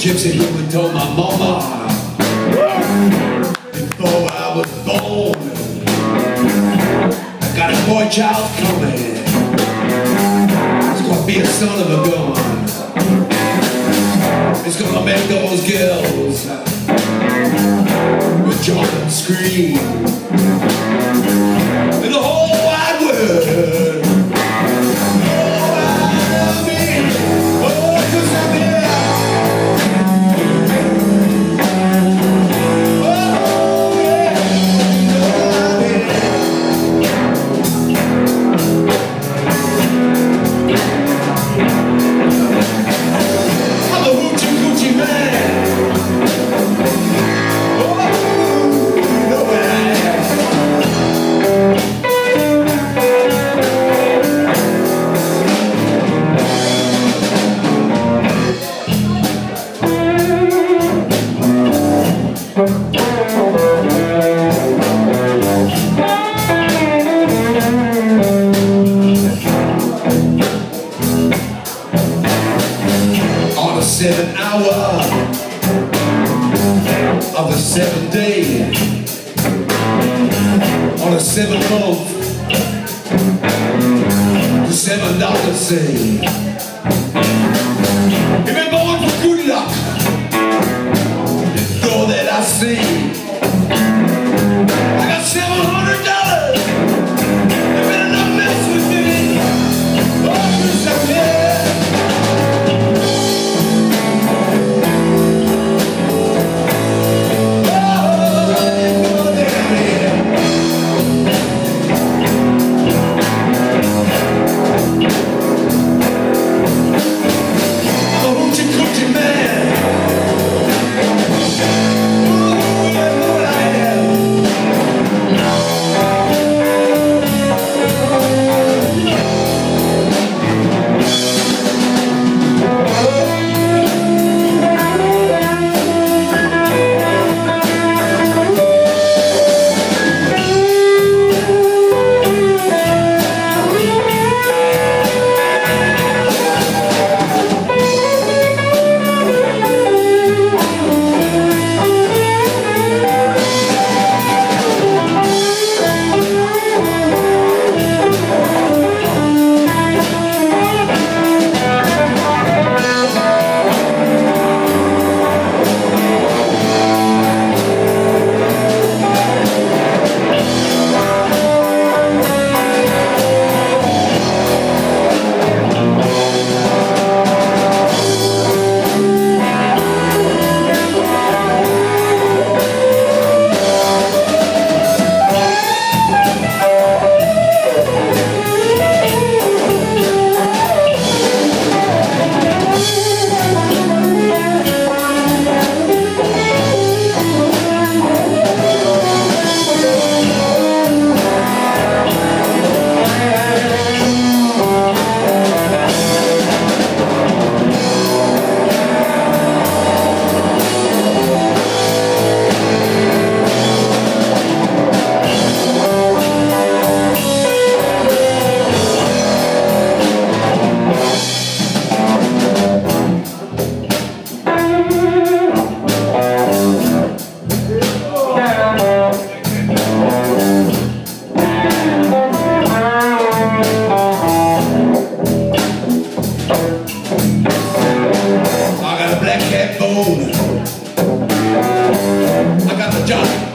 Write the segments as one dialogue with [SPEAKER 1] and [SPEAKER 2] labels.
[SPEAKER 1] Gypsy woman told my mama before I was born. I got a boy child coming. It's gonna be a son of a gun. It's gonna make those girls jump and scream. Seventh day on a seventh month. The seven dollars say. If you're born for good luck. The door that I see. I got seven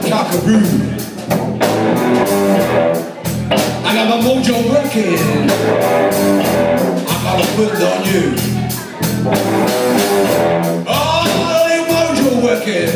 [SPEAKER 1] Cockaroo. I got my mojo working. I'm gonna put on you. Oh, mojo working.